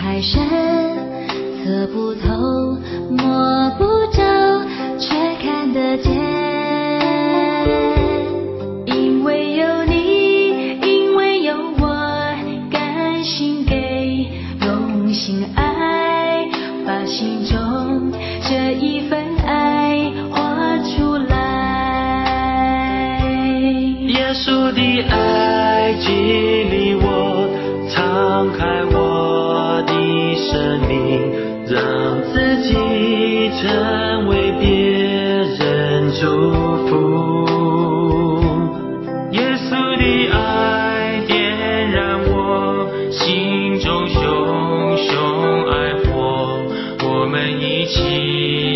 太深，测不透，摸不着，却看得见。因为有你，因为有我，甘心给，用心爱，把心中这一份。让自己成为别人祝福耶稣的爱点燃我心中熊熊爱火我们一起